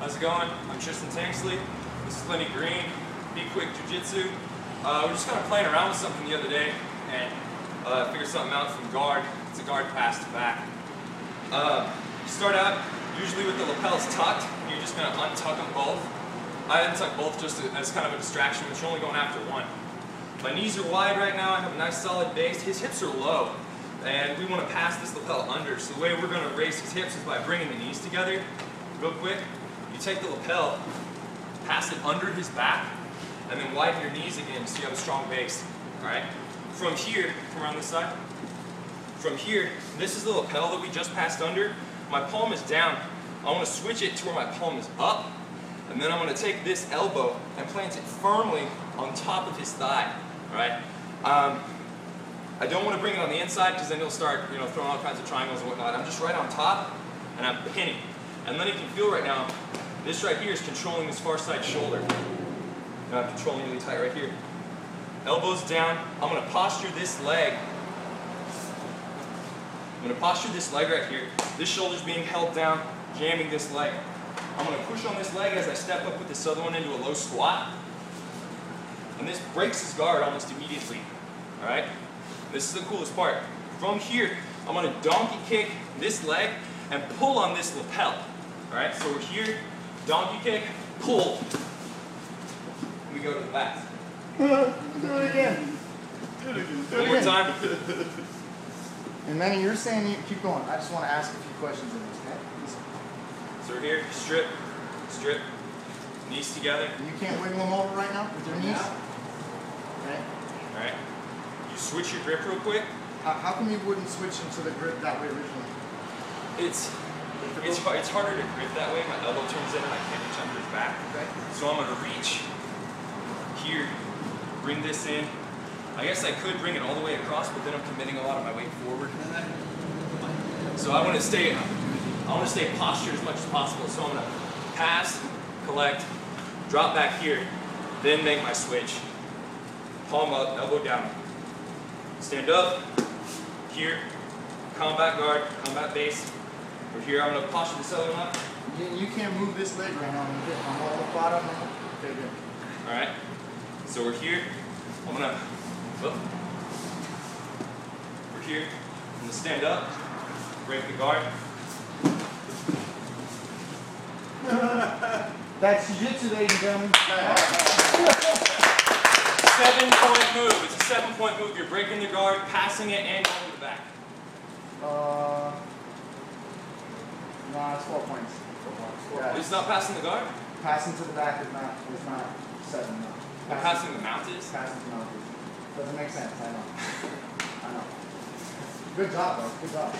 How's it going? I'm Tristan Tanksley. This is Lenny Green, Be Quick Jiu-Jitsu. Uh, we're just kind of playing around with something the other day and uh, figured something out from guard. It's a guard pass to back. Uh, you start out usually with the lapels tucked. You're just going to untuck them both. I untuck both just as kind of a distraction, but you're only going after one. My knees are wide right now. I have a nice solid base. His hips are low. And we want to pass this lapel under. So the way we're going to raise his hips is by bringing the knees together real quick. You take the lapel, pass it under his back, and then widen your knees again so you have a strong base. All right? From here, from around this side. From here, this is the lapel that we just passed under. My palm is down. I want to switch it to where my palm is up, and then I'm going to take this elbow and plant it firmly on top of his thigh. All right? Um, I don't want to bring it on the inside because then he'll start, you know, throwing all kinds of triangles and whatnot. I'm just right on top, and I'm pinning. And then you can feel right now, this right here is controlling this far side shoulder. And I'm controlling really tight right here. Elbows down. I'm going to posture this leg. I'm going to posture this leg right here. This shoulder's being held down, jamming this leg. I'm going to push on this leg as I step up with this other one into a low squat. And this breaks his guard almost immediately. All right? This is the coolest part. From here, I'm going to donkey kick this leg and pull on this lapel. All right, so we're here, donkey kick, pull. We go to the back. Do it again. Do it again. One more time. And Manny, you're saying you keep going. I just want to ask a few questions in this, okay? So we're here, strip, strip, knees together. You can't wiggle them over right now with your knees? Okay. All right. You switch your grip real quick. How, how come you wouldn't switch into the grip that way originally? It's it's hard, it's harder to grip that way. My elbow turns in and I can't reach under his back. Okay. So I'm gonna reach here, bring this in. I guess I could bring it all the way across, but then I'm committing a lot of my weight forward. So I want to stay, I want to stay postured as much as possible. So I'm gonna pass, collect, drop back here, then make my switch. Palm up, elbow down. Stand up, here, combat guard, combat base. We're here, I'm gonna posture this other one up. You, you can't move this leg right now. I'm good. I'm the bottom. Okay, good. All right. So we're here. I'm gonna. Whoop. We're here. I'm gonna stand up. Break the guard. That's jiu-jitsu, ladies and gentlemen. Seven point move. It's a seven point move. You're breaking the guard, passing it, and going to the back. Uh, nah, it's four points. Yeah, It's not passing the guard. passing to the back is not is not seven. No. But passing the mount is. Passing to the mouth is- doesn't make sense. I know. I know. Good job, though. Good job.